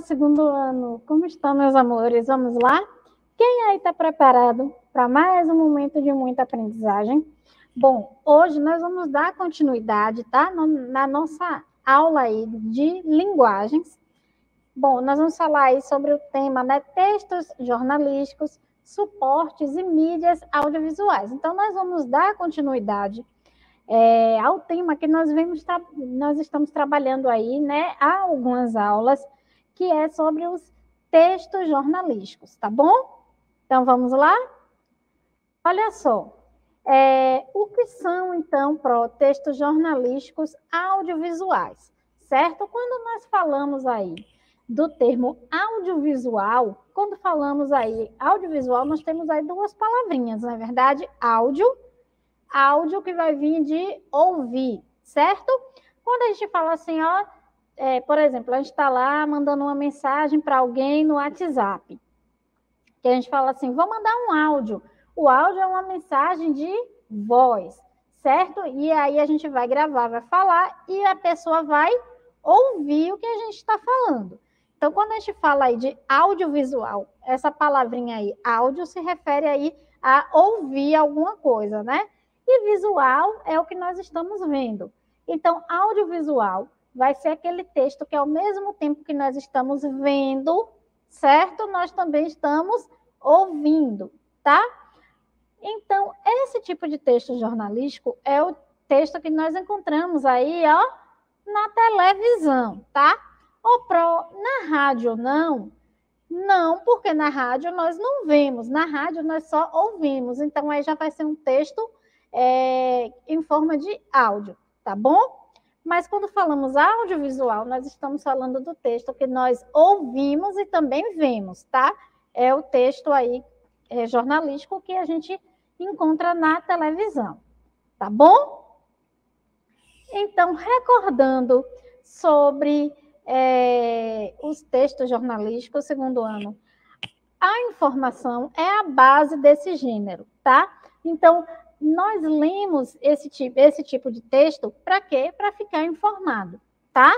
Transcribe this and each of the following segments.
Segundo ano. Como estão, meus amores? Vamos lá? Quem aí está preparado para mais um momento de muita aprendizagem? Bom, hoje nós vamos dar continuidade, tá? Na nossa aula aí de linguagens. Bom, nós vamos falar aí sobre o tema, né? Textos jornalísticos, suportes e mídias audiovisuais. Então, nós vamos dar continuidade é, ao tema que nós vemos, nós estamos trabalhando aí, né? Há algumas aulas que é sobre os textos jornalísticos, tá bom? Então, vamos lá? Olha só, é, o que são, então, textos jornalísticos audiovisuais, certo? Quando nós falamos aí do termo audiovisual, quando falamos aí audiovisual, nós temos aí duas palavrinhas, na é verdade, áudio, áudio que vai vir de ouvir, certo? Quando a gente fala assim, ó, é, por exemplo, a gente está lá mandando uma mensagem para alguém no WhatsApp, que a gente fala assim, vou mandar um áudio. O áudio é uma mensagem de voz, certo? E aí a gente vai gravar, vai falar e a pessoa vai ouvir o que a gente está falando. Então, quando a gente fala aí de audiovisual, essa palavrinha aí, áudio, se refere aí a ouvir alguma coisa, né? E visual é o que nós estamos vendo. Então, audiovisual vai ser aquele texto que, ao mesmo tempo que nós estamos vendo, certo? Nós também estamos ouvindo, tá? Então, esse tipo de texto jornalístico é o texto que nós encontramos aí, ó, na televisão, tá? Ou pro, na rádio não? Não, porque na rádio nós não vemos, na rádio nós só ouvimos. Então, aí já vai ser um texto é, em forma de áudio, tá bom? Mas quando falamos audiovisual, nós estamos falando do texto que nós ouvimos e também vemos, tá? É o texto aí é, jornalístico que a gente encontra na televisão, tá bom? Então, recordando sobre é, os textos jornalísticos, segundo ano, a informação é a base desse gênero, tá? Então, nós lemos esse tipo, esse tipo de texto para quê? Para ficar informado, tá?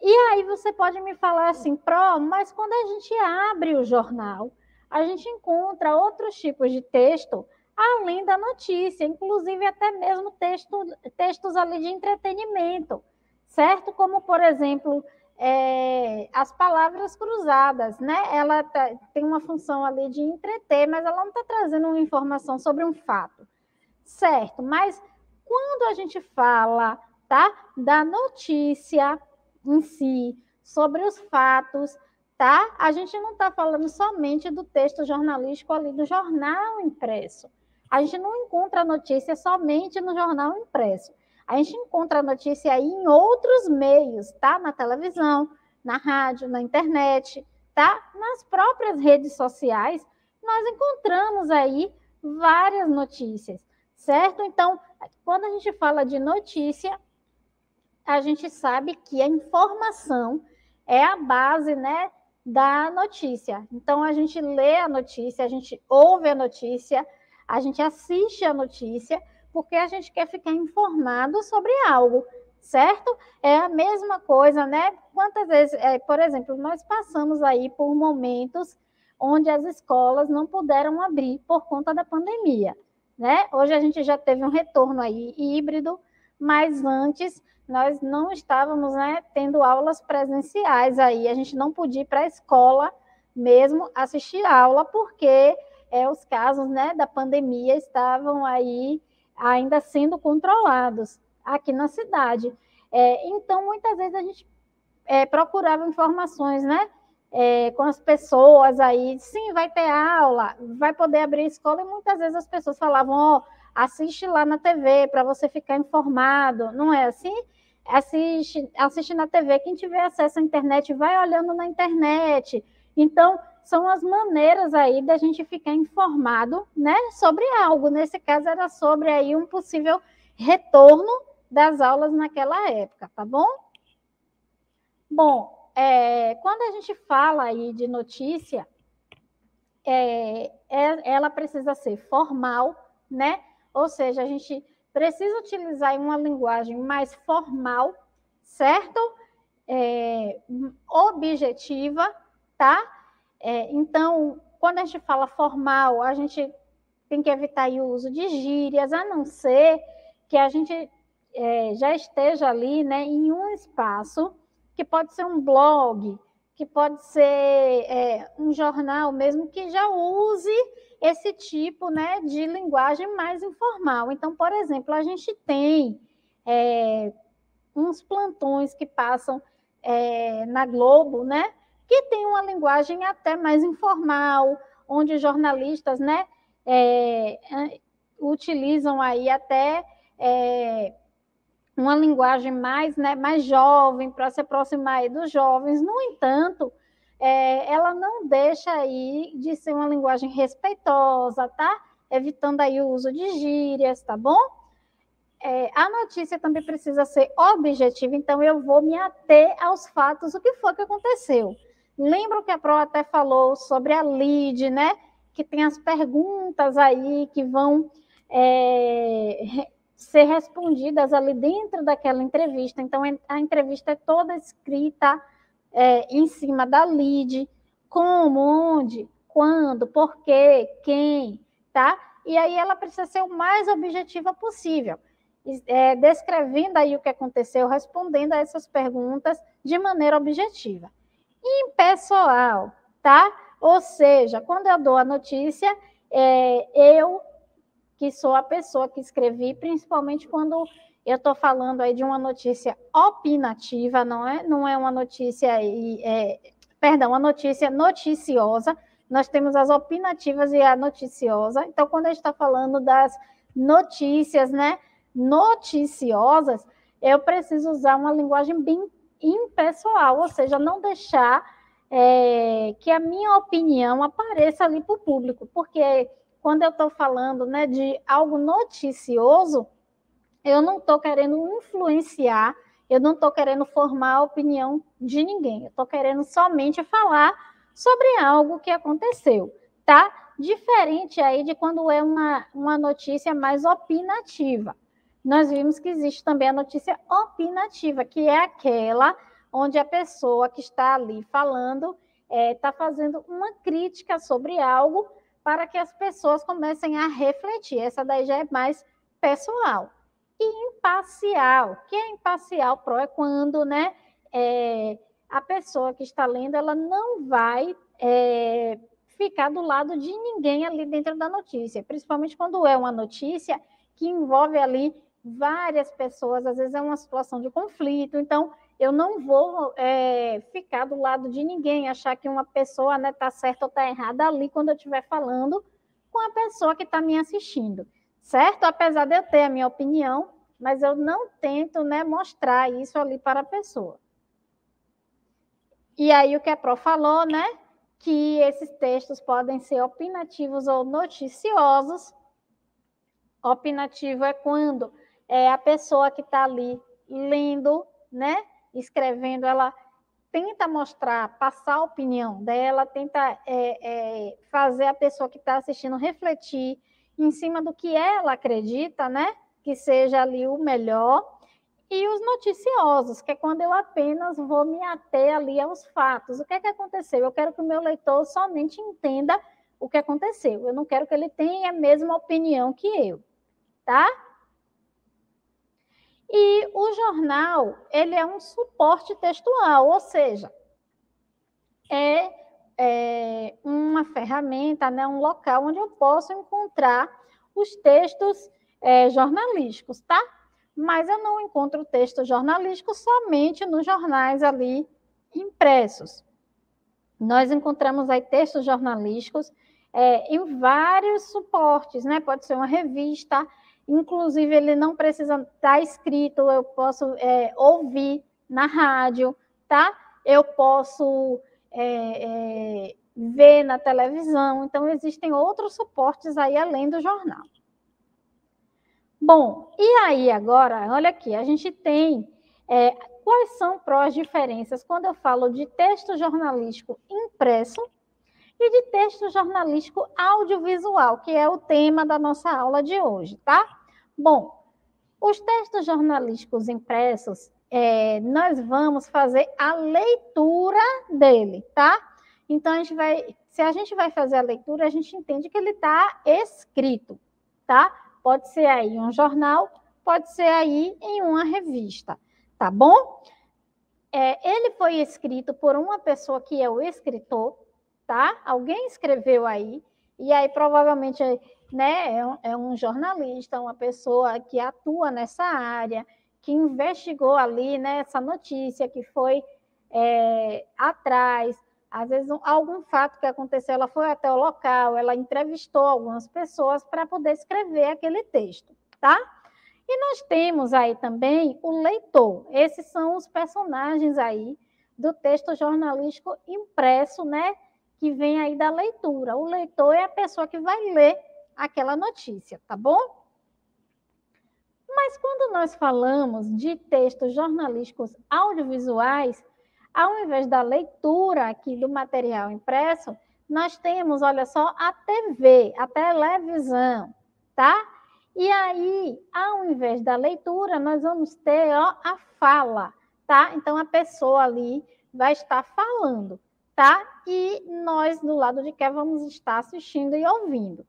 E aí você pode me falar assim, Pro, mas quando a gente abre o jornal, a gente encontra outros tipos de texto além da notícia, inclusive até mesmo texto, textos ali de entretenimento, certo? Como, por exemplo, é, as palavras cruzadas, né? Ela tá, tem uma função ali de entreter, mas ela não está trazendo uma informação sobre um fato, certo? Mas quando a gente fala, tá, da notícia em si, sobre os fatos, tá? A gente não está falando somente do texto jornalístico ali do jornal impresso. A gente não encontra a notícia somente no jornal impresso. A gente encontra a notícia aí em outros meios, tá? Na televisão, na rádio, na internet, tá? Nas próprias redes sociais, nós encontramos aí várias notícias, certo? Então, quando a gente fala de notícia, a gente sabe que a informação é a base, né, da notícia. Então, a gente lê a notícia, a gente ouve a notícia, a gente assiste a notícia, porque a gente quer ficar informado sobre algo, certo? É a mesma coisa, né? Quantas vezes, é, por exemplo, nós passamos aí por momentos onde as escolas não puderam abrir por conta da pandemia, né? Hoje a gente já teve um retorno aí híbrido, mas antes nós não estávamos, né, tendo aulas presenciais aí, a gente não podia ir para a escola mesmo assistir aula, porque é, os casos, né, da pandemia estavam aí ainda sendo controlados aqui na cidade. É, então, muitas vezes a gente é, procurava informações, né? É, com as pessoas aí, sim, vai ter aula, vai poder abrir escola, e muitas vezes as pessoas falavam, ó, oh, assiste lá na TV para você ficar informado, não é assim? Assiste, assiste na TV, quem tiver acesso à internet, vai olhando na internet. Então, são as maneiras aí da gente ficar informado, né, sobre algo. Nesse caso era sobre aí um possível retorno das aulas naquela época, tá bom? Bom, é, quando a gente fala aí de notícia, é, é, ela precisa ser formal, né? Ou seja, a gente precisa utilizar uma linguagem mais formal, certo? é, objetiva, tá? É, então, quando a gente fala formal, a gente tem que evitar o uso de gírias, a não ser que a gente é, já esteja ali né, em um espaço que pode ser um blog, que pode ser é, um jornal mesmo que já use esse tipo né, de linguagem mais informal. Então, por exemplo, a gente tem é, uns plantões que passam é, na Globo, né, que tem uma linguagem até mais informal, onde jornalistas né, é, utilizam aí até é, uma linguagem mais, né, mais jovem, para se aproximar dos jovens. No entanto, é, ela não deixa aí de ser uma linguagem respeitosa, tá? Evitando aí o uso de gírias, tá bom? É, a notícia também precisa ser objetiva, então eu vou me ater aos fatos, o que foi que aconteceu. Lembra que a Pro até falou sobre a lead, né? Que tem as perguntas aí que vão é, ser respondidas ali dentro daquela entrevista. Então, a entrevista é toda escrita é, em cima da lead, como, onde, quando, por quê, quem, tá? E aí ela precisa ser o mais objetiva possível, é, descrevendo aí o que aconteceu, respondendo a essas perguntas de maneira objetiva. Impessoal, tá? Ou seja, quando eu dou a notícia, é, eu que sou a pessoa que escrevi, principalmente quando eu estou falando aí de uma notícia opinativa, não é? Não é uma notícia é, perdão, uma notícia noticiosa. Nós temos as opinativas e a noticiosa. Então, quando a gente está falando das notícias, né, noticiosas, eu preciso usar uma linguagem bem impessoal, ou seja, não deixar é, que a minha opinião apareça ali para o público, porque quando eu estou falando né, de algo noticioso, eu não estou querendo influenciar, eu não estou querendo formar a opinião de ninguém, eu estou querendo somente falar sobre algo que aconteceu, tá? Diferente aí de quando é uma, uma notícia mais opinativa. Nós vimos que existe também a notícia opinativa, que é aquela onde a pessoa que está ali falando está é, tá fazendo uma crítica sobre algo para que as pessoas comecem a refletir. Essa daí já é mais pessoal. E imparcial. que é imparcial, pro, é quando né, é, a pessoa que está lendo ela não vai é, ficar do lado de ninguém ali dentro da notícia, principalmente quando é uma notícia que envolve ali várias pessoas, às vezes é uma situação de conflito, então eu não vou é, ficar do lado de ninguém, achar que uma pessoa está né, tá certa ou está errada ali quando eu estiver falando com a pessoa que está me assistindo, certo? Apesar de eu ter a minha opinião, mas eu não tento né, mostrar isso ali para a pessoa. E aí o que a Pro falou, né? Que esses textos podem ser opinativos ou noticiosos. Opinativo é quando é a pessoa que está ali lendo, né? escrevendo, ela tenta mostrar, passar a opinião dela, tenta é, é, fazer a pessoa que está assistindo refletir em cima do que ela acredita, né? Que seja ali o melhor. E os noticiosos, que é quando eu apenas vou me ater ali aos fatos. O que é que aconteceu? Eu quero que o meu leitor somente entenda o que aconteceu. Eu não quero que ele tenha a mesma opinião que eu, tá? E o jornal, ele é um suporte textual, ou seja, é, é uma ferramenta, né, um local onde eu posso encontrar os textos é, jornalísticos, tá? Mas eu não encontro texto jornalístico somente nos jornais ali impressos. Nós encontramos aí textos jornalísticos é, em vários suportes, né? Pode ser uma revista, Inclusive, ele não precisa estar tá escrito, eu posso é, ouvir na rádio, tá? Eu posso é, é, ver na televisão. Então, existem outros suportes aí além do jornal. Bom, e aí agora, olha aqui, a gente tem é, quais são as diferenças quando eu falo de texto jornalístico impresso e de texto jornalístico audiovisual, que é o tema da nossa aula de hoje, tá? Bom, os textos jornalísticos impressos, é, nós vamos fazer a leitura dele, tá? Então, a gente vai, se a gente vai fazer a leitura, a gente entende que ele está escrito, tá? Pode ser aí um jornal, pode ser aí em uma revista, tá bom? É, ele foi escrito por uma pessoa que é o escritor, tá? Alguém escreveu aí, e aí provavelmente né, é, um, é um jornalista, uma pessoa que atua nessa área, que investigou ali né, essa notícia, que foi é, atrás, às vezes um, algum fato que aconteceu, ela foi até o local, ela entrevistou algumas pessoas para poder escrever aquele texto, tá? E nós temos aí também o leitor. Esses são os personagens aí do texto jornalístico impresso, né? Que vem aí da leitura. O leitor é a pessoa que vai ler aquela notícia, tá bom? Mas quando nós falamos de textos jornalísticos audiovisuais, ao invés da leitura aqui do material impresso, nós temos, olha só, a TV, a televisão, tá? E aí, ao invés da leitura, nós vamos ter ó, a fala, tá? Então, a pessoa ali vai estar falando, tá? E nós, do lado de cá, vamos estar assistindo e ouvindo.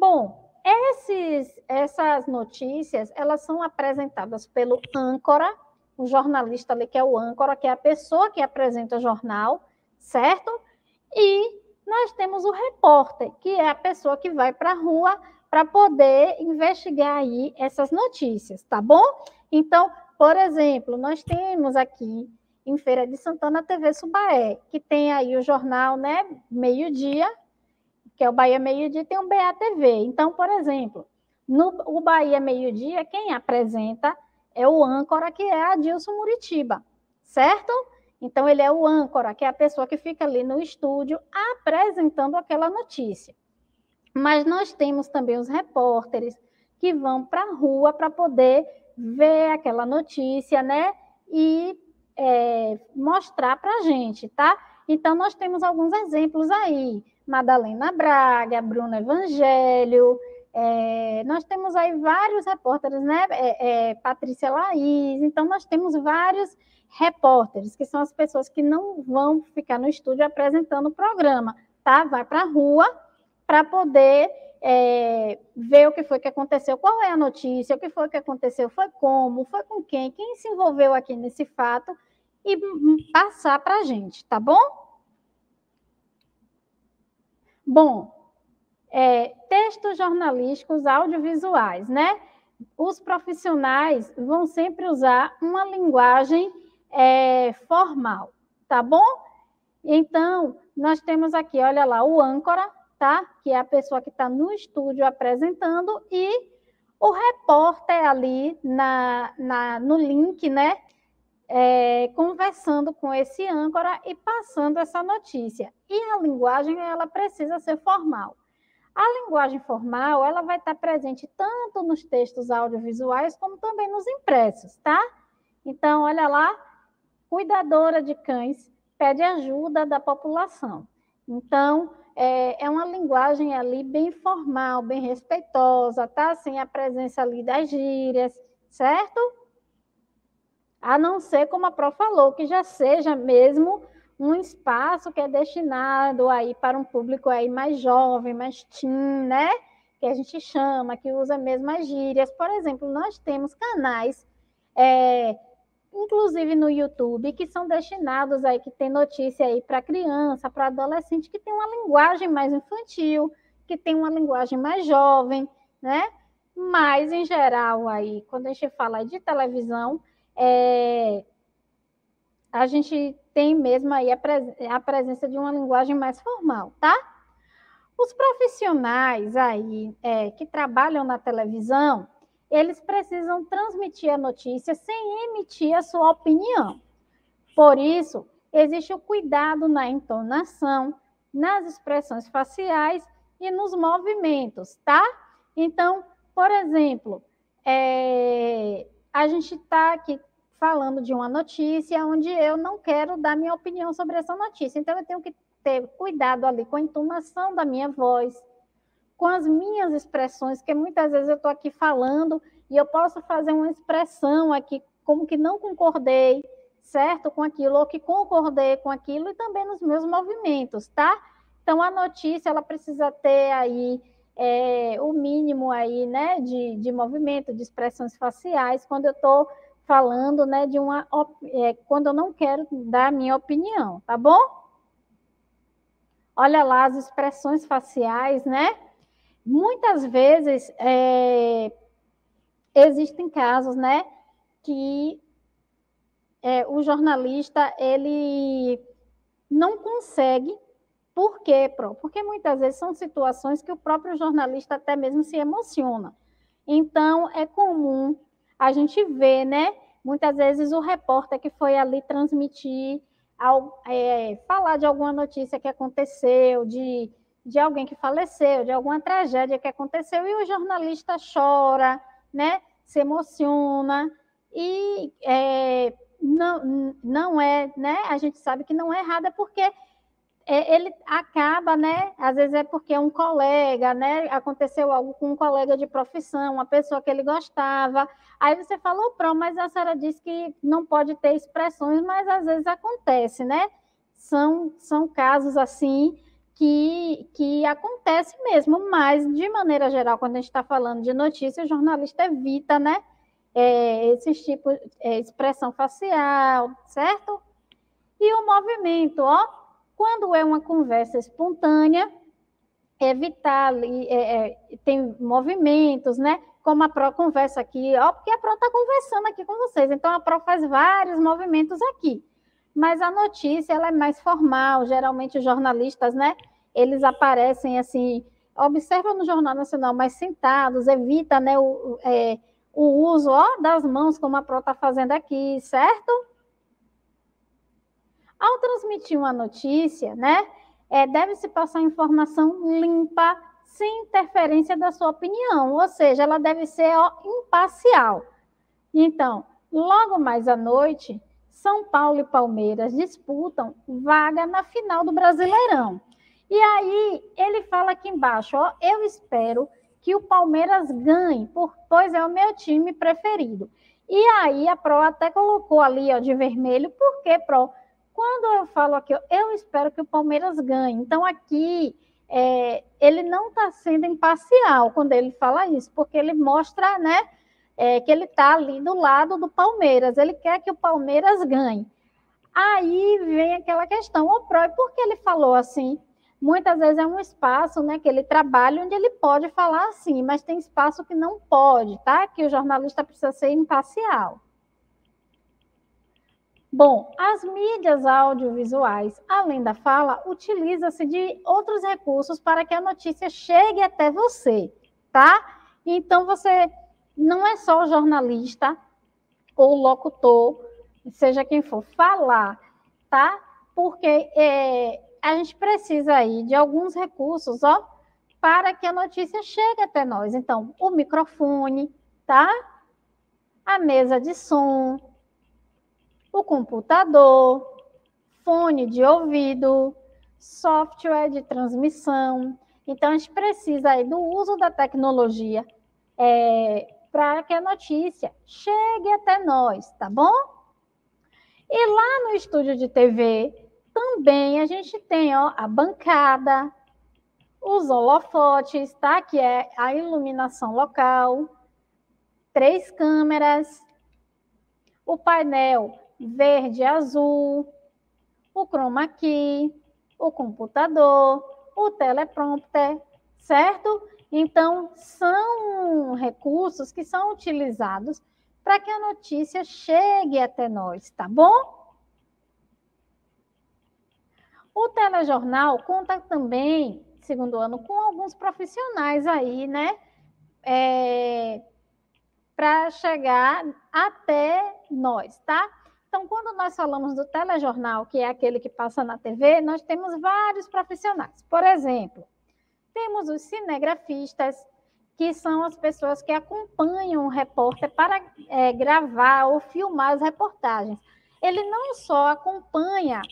Bom, esses, essas notícias, elas são apresentadas pelo âncora, o jornalista ali que é o âncora, que é a pessoa que apresenta o jornal, certo? E nós temos o repórter, que é a pessoa que vai para a rua para poder investigar aí essas notícias, tá bom? Então, por exemplo, nós temos aqui em Feira de Santana a TV Subaé, que tem aí o jornal, né, meio-dia, que é o Bahia Meio Dia, tem um BATV. Então, por exemplo, no o Bahia Meio Dia, quem apresenta é o âncora, que é Adilson Muritiba, certo? Então, ele é o âncora, que é a pessoa que fica ali no estúdio apresentando aquela notícia. Mas nós temos também os repórteres que vão para a rua para poder ver aquela notícia, né? E é, mostrar para a gente, tá? Então, nós temos alguns exemplos aí. Madalena Braga, Bruno Evangelho, é, nós temos aí vários repórteres, né? É, é, Patrícia Laís, então nós temos vários repórteres, que são as pessoas que não vão ficar no estúdio apresentando o programa, tá? Vai para a rua para poder é, ver o que foi que aconteceu, qual é a notícia, o que foi que aconteceu, foi como, foi com quem, quem se envolveu aqui nesse fato e passar para a gente, tá bom? Bom, é, textos jornalísticos audiovisuais, né? Os profissionais vão sempre usar uma linguagem é, formal, tá bom? Então, nós temos aqui, olha lá, o âncora, tá? Que é a pessoa que está no estúdio apresentando, e o repórter ali na, na, no link, né? É, conversando com esse âncora e passando essa notícia. E a linguagem, ela precisa ser formal. A linguagem formal, ela vai estar presente tanto nos textos audiovisuais como também nos impressos, tá? Então, olha lá, cuidadora de cães pede ajuda da população. Então, é, é uma linguagem ali bem formal, bem respeitosa, tá? Sem a presença ali das gírias, certo? A não ser, como a Pro falou, que já seja mesmo um espaço que é destinado aí para um público aí mais jovem, mais teen, né? Que a gente chama, que usa mesmo as gírias. Por exemplo, nós temos canais, é, inclusive no YouTube, que são destinados aí, que tem notícia aí para criança, para adolescente, que tem uma linguagem mais infantil, que tem uma linguagem mais jovem, né? Mas, em geral, aí, quando a gente fala de televisão, é, a gente tem mesmo aí a, pres a presença de uma linguagem mais formal, tá? Os profissionais aí é, que trabalham na televisão, eles precisam transmitir a notícia sem emitir a sua opinião. Por isso, existe o cuidado na entonação, nas expressões faciais e nos movimentos, tá? Então, por exemplo, é, a gente está aqui falando de uma notícia onde eu não quero dar minha opinião sobre essa notícia. Então, eu tenho que ter cuidado ali com a entonação da minha voz, com as minhas expressões, que muitas vezes eu estou aqui falando e eu posso fazer uma expressão aqui como que não concordei, certo, com aquilo, ou que concordei com aquilo, e também nos meus movimentos, tá? Então, a notícia, ela precisa ter aí é, o mínimo aí, né, de, de movimento, de expressões faciais, quando eu estou falando, né, de uma, é, quando eu não quero dar a minha opinião, tá bom? Olha lá as expressões faciais, né? Muitas vezes é, existem casos, né, que é, o jornalista ele não consegue por quê, Pro? Porque muitas vezes são situações que o próprio jornalista até mesmo se emociona. Então, é comum a gente ver, né? Muitas vezes o repórter que foi ali transmitir, é, falar de alguma notícia que aconteceu, de, de alguém que faleceu, de alguma tragédia que aconteceu, e o jornalista chora, né? Se emociona, e é, não, não é, né? A gente sabe que não é errado, é porque ele acaba, né? Às vezes é porque é um colega, né? Aconteceu algo com um colega de profissão, uma pessoa que ele gostava. Aí você falou, pronto, mas a senhora disse que não pode ter expressões, mas às vezes acontece, né? São, são casos assim que, que acontece mesmo, mas de maneira geral, quando a gente está falando de notícia, o jornalista evita, né? É, esses tipos, é, expressão facial, certo? E o movimento, ó, quando é uma conversa espontânea, evitar é, é, tem movimentos, né? Como a Pro conversa aqui, ó, porque a Pro está conversando aqui com vocês, então a Pro faz vários movimentos aqui. Mas a notícia ela é mais formal, geralmente os jornalistas, né? Eles aparecem assim, observa no Jornal Nacional, mais sentados, evita né, o, é, o uso ó, das mãos, como a Pro está fazendo aqui, certo? Ao transmitir uma notícia, né, é, deve-se passar informação limpa, sem interferência da sua opinião, ou seja, ela deve ser ó, imparcial. Então, logo mais à noite, São Paulo e Palmeiras disputam vaga na final do Brasileirão. E aí, ele fala aqui embaixo, ó, eu espero que o Palmeiras ganhe, pois é o meu time preferido. E aí, a Pro até colocou ali, ó, de vermelho, porque Pro quando eu falo aqui, eu espero que o Palmeiras ganhe. Então, aqui, é, ele não está sendo imparcial quando ele fala isso, porque ele mostra, né, é, que ele está ali do lado do Palmeiras. Ele quer que o Palmeiras ganhe. Aí vem aquela questão, o Pro, por que ele falou assim? Muitas vezes é um espaço, né, que ele trabalha onde ele pode falar assim, mas tem espaço que não pode, tá? Que o jornalista precisa ser imparcial. Bom, as mídias audiovisuais, além da fala, utiliza-se de outros recursos para que a notícia chegue até você, tá? Então você não é só o jornalista ou locutor, seja quem for, falar, tá? Porque é, a gente precisa aí de alguns recursos, ó, para que a notícia chegue até nós. Então, o microfone, tá? A mesa de som, o computador, fone de ouvido, software de transmissão. Então, a gente precisa aí do uso da tecnologia é, para que a notícia chegue até nós, tá bom? E lá no estúdio de TV, também a gente tem ó, a bancada, os holofotes, tá? Que é a iluminação local, três câmeras, o painel verde, azul, o chroma key, o computador, o teleprompter, certo? Então, são recursos que são utilizados para que a notícia chegue até nós, tá bom? O telejornal conta também, segundo ano, com alguns profissionais aí, né? É, para chegar até nós, tá? Então, quando nós falamos do telejornal, que é aquele que passa na TV, nós temos vários profissionais. Por exemplo, temos os cinegrafistas, que são as pessoas que acompanham o repórter para é, gravar ou filmar as reportagens. Ele não só acompanha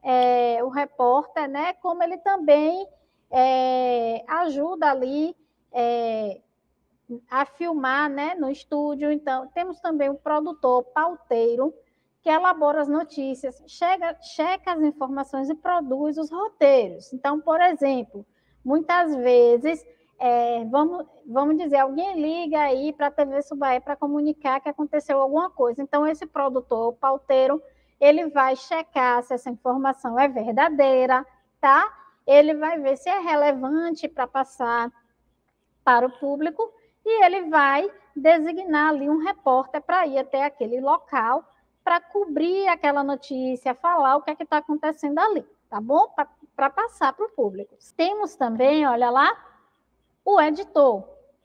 é, o repórter, né, como ele também é, ajuda ali é, a filmar né, no estúdio. Então, temos também o produtor pauteiro, que elabora as notícias, chega, checa as informações e produz os roteiros. Então, por exemplo, muitas vezes, é, vamos, vamos dizer, alguém liga aí para a TV Subaé para comunicar que aconteceu alguma coisa. Então, esse produtor, o pauteiro, ele vai checar se essa informação é verdadeira, tá? Ele vai ver se é relevante para passar para o público e ele vai designar ali um repórter para ir até aquele local para cobrir aquela notícia, falar o que é que está acontecendo ali, tá bom? Para passar para o público. Temos também, olha lá, o editor,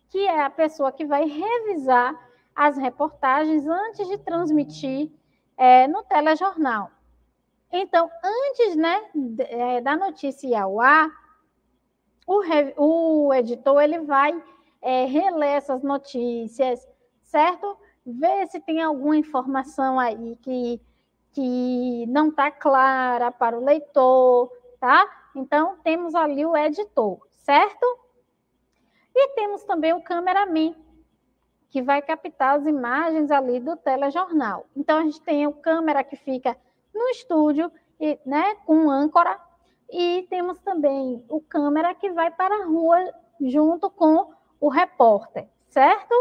que é a pessoa que vai revisar as reportagens antes de transmitir é, no telejornal. Então, antes né, é, da notícia ir ao ar, o, o editor ele vai é, reler essas notícias, certo? Ver se tem alguma informação aí que, que não está clara para o leitor, tá? Então, temos ali o editor, certo? E temos também o cameraman, que vai captar as imagens ali do telejornal. Então, a gente tem o câmera que fica no estúdio, e, né, com âncora, e temos também o câmera que vai para a rua junto com o repórter, certo?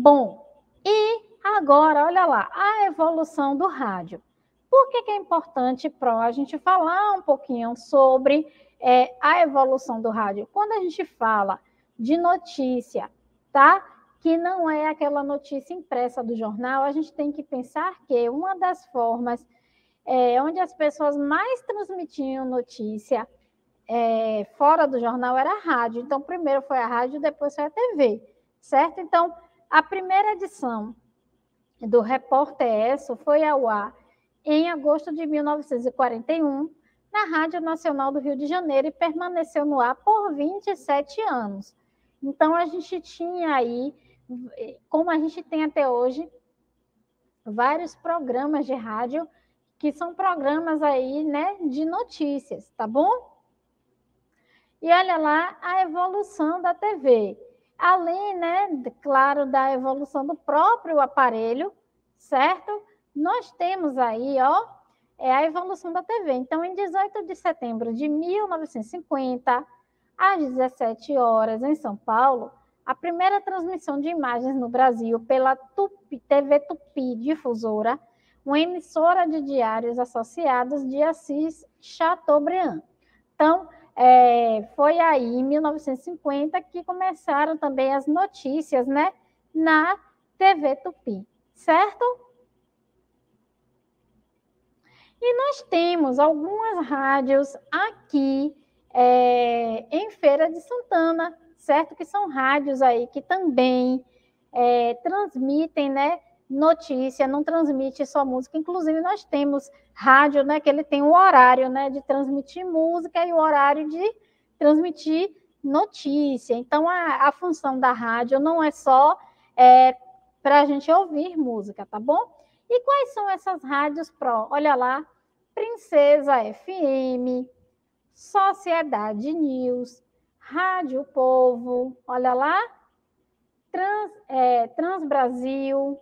Bom, e agora, olha lá, a evolução do rádio. Por que, que é importante para a gente falar um pouquinho sobre é, a evolução do rádio? Quando a gente fala de notícia, tá? Que não é aquela notícia impressa do jornal, a gente tem que pensar que uma das formas é, onde as pessoas mais transmitiam notícia é, fora do jornal era a rádio. Então, primeiro foi a rádio, depois foi a TV, certo? Então, a primeira edição do Repórter ESSO foi ao ar em agosto de 1941, na Rádio Nacional do Rio de Janeiro, e permaneceu no ar por 27 anos. Então, a gente tinha aí, como a gente tem até hoje, vários programas de rádio que são programas aí, né, de notícias, tá bom? E olha lá a evolução da TV. Além, né, claro, da evolução do próprio aparelho, certo? Nós temos aí, ó, é a evolução da TV. Então, em 18 de setembro de 1950, às 17 horas, em São Paulo, a primeira transmissão de imagens no Brasil pela Tupi, TV Tupi Difusora, uma emissora de diários associados de Assis Chateaubriand. Então, é, foi aí, em 1950, que começaram também as notícias, né, na TV Tupi, certo? E nós temos algumas rádios aqui é, em Feira de Santana, certo? Que são rádios aí que também é, transmitem, né, notícia, não transmite só música. Inclusive, nós temos rádio, né, que ele tem o horário, né, de transmitir música e o horário de transmitir notícia. Então, a, a função da rádio não é só é, para a gente ouvir música, tá bom? E quais são essas rádios pró? Olha lá, Princesa FM, Sociedade News, Rádio Povo, olha lá, Trans, é, Trans Brasil,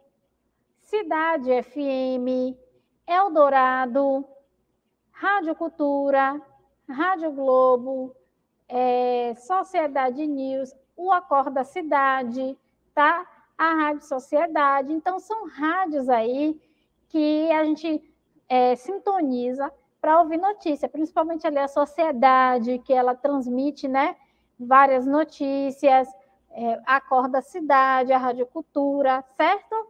Cidade FM, Eldorado, Rádio Cultura, Rádio Globo, é, Sociedade News, o Acorda Cidade, tá? A Rádio Sociedade. Então, são rádios aí que a gente é, sintoniza para ouvir notícia, principalmente ali a Sociedade, que ela transmite, né? Várias notícias, é, Acorda Cidade, a Rádio Cultura, certo?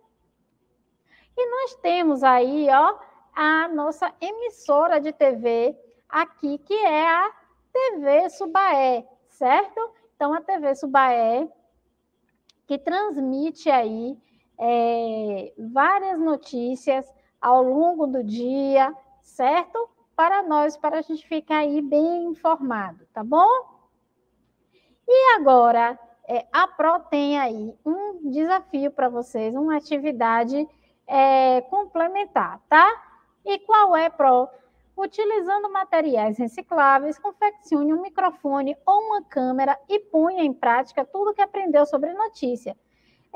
E nós temos aí, ó, a nossa emissora de TV aqui, que é a TV Subaé, certo? Então, a TV Subaé, que transmite aí é, várias notícias ao longo do dia, certo? Para nós, para a gente ficar aí bem informado, tá bom? E agora, é, a Pro tem aí um desafio para vocês, uma atividade é, complementar, tá? E qual é, Pro? Utilizando materiais recicláveis, confeccione um microfone ou uma câmera e ponha em prática tudo que aprendeu sobre notícia.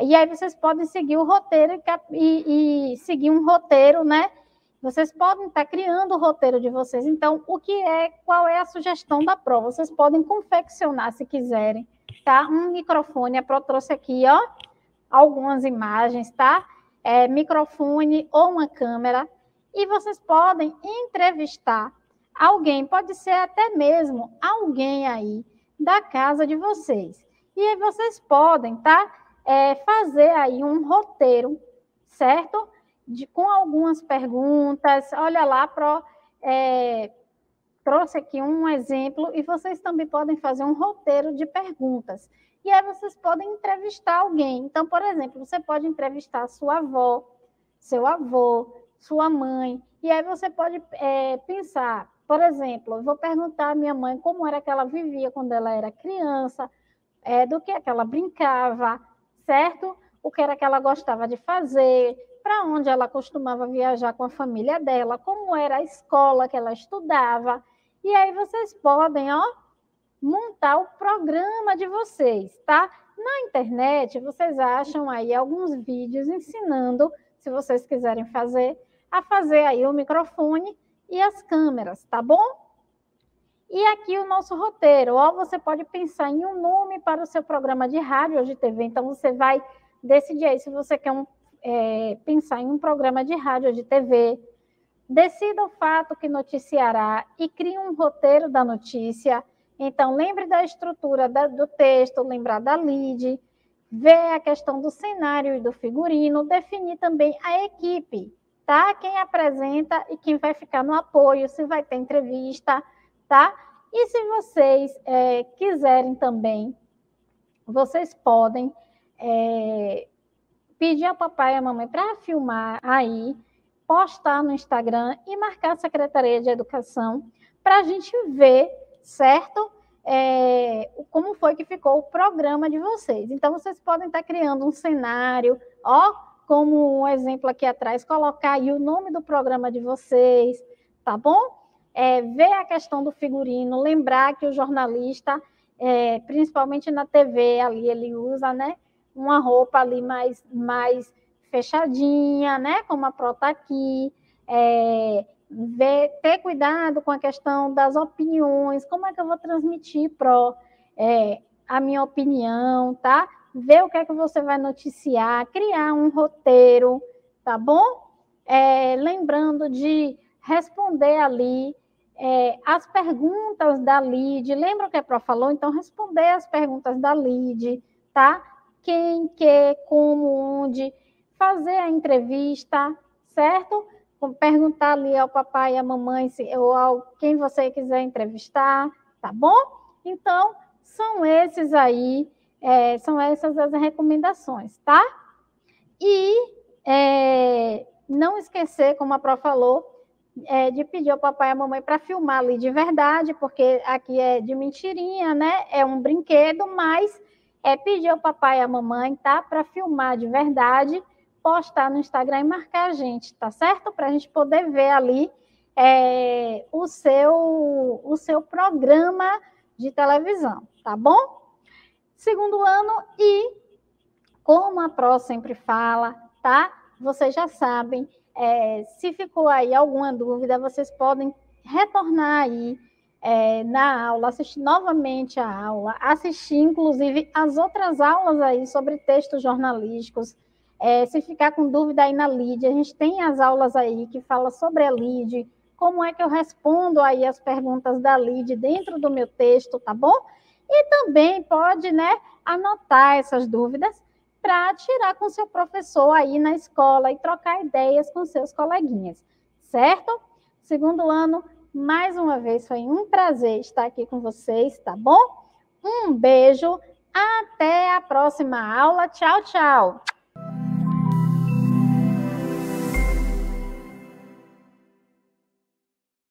E aí vocês podem seguir o roteiro e, e seguir um roteiro, né? Vocês podem estar criando o roteiro de vocês. Então, o que é, qual é a sugestão da prova? Vocês podem confeccionar, se quiserem, tá? Um microfone, a Pro trouxe aqui, ó, algumas imagens, tá? É, microfone ou uma câmera e vocês podem entrevistar alguém, pode ser até mesmo alguém aí da casa de vocês. E aí vocês podem, tá? É, fazer aí um roteiro, certo? De, com algumas perguntas. Olha lá, pro, é, trouxe aqui um exemplo e vocês também podem fazer um roteiro de perguntas. E aí vocês podem entrevistar alguém. Então, por exemplo, você pode entrevistar sua avó, seu avô, sua mãe. E aí você pode é, pensar, por exemplo, eu vou perguntar à minha mãe como era que ela vivia quando ela era criança, é, do que, é que ela brincava, certo? O que era que ela gostava de fazer, para onde ela costumava viajar com a família dela, como era a escola que ela estudava. E aí vocês podem, ó, montar o programa de vocês, tá? Na internet, vocês acham aí alguns vídeos ensinando, se vocês quiserem fazer, a fazer aí o microfone e as câmeras, tá bom? E aqui o nosso roteiro, ó, você pode pensar em um nome para o seu programa de rádio ou de TV, então você vai decidir aí se você quer um, é, pensar em um programa de rádio ou de TV, decida o fato que noticiará e crie um roteiro da notícia, então lembre da estrutura da, do texto, lembrar da lead, ver a questão do cenário e do figurino, definir também a equipe, tá? Quem apresenta e quem vai ficar no apoio, se vai ter entrevista, tá? E se vocês é, quiserem também, vocês podem é, pedir ao papai e à mamãe para filmar aí, postar no Instagram e marcar a Secretaria de Educação para a gente ver, certo? É, como foi que ficou o programa de vocês. Então, vocês podem estar criando um cenário, ó, como um exemplo aqui atrás, colocar aí o nome do programa de vocês, tá bom? É, ver a questão do figurino, lembrar que o jornalista, é, principalmente na TV, ali ele usa, né, uma roupa ali mais, mais fechadinha, né, como a Pro tá aqui, é, ver, ter cuidado com a questão das opiniões, como é que eu vou transmitir Pro é, a minha opinião, tá? ver o que é que você vai noticiar, criar um roteiro, tá bom? É, lembrando de responder ali é, as perguntas da lead. Lembra o que a Pro falou? Então, responder as perguntas da lead, tá? Quem, que, como, onde. Fazer a entrevista, certo? Perguntar ali ao papai e à mamãe se, ou ao quem você quiser entrevistar, tá bom? Então, são esses aí é, são essas as recomendações, tá? E é, não esquecer, como a Pró falou, é, de pedir ao papai e à mamãe para filmar ali de verdade, porque aqui é de mentirinha, né? É um brinquedo, mas é pedir ao papai e à mamãe, tá? Para filmar de verdade, postar no Instagram e marcar a gente, tá certo? Para a gente poder ver ali é, o, seu, o seu programa de televisão, tá bom? segundo ano e, como a Pro sempre fala, tá? Vocês já sabem, é, se ficou aí alguma dúvida, vocês podem retornar aí é, na aula, assistir novamente a aula, assistir inclusive as outras aulas aí sobre textos jornalísticos. É, se ficar com dúvida aí na LID, a gente tem as aulas aí que fala sobre a LID, como é que eu respondo aí as perguntas da LID dentro do meu texto, tá bom? E também pode, né, anotar essas dúvidas para tirar com seu professor aí na escola e trocar ideias com seus coleguinhas, certo? Segundo ano, mais uma vez foi um prazer estar aqui com vocês, tá bom? Um beijo, até a próxima aula. Tchau, tchau.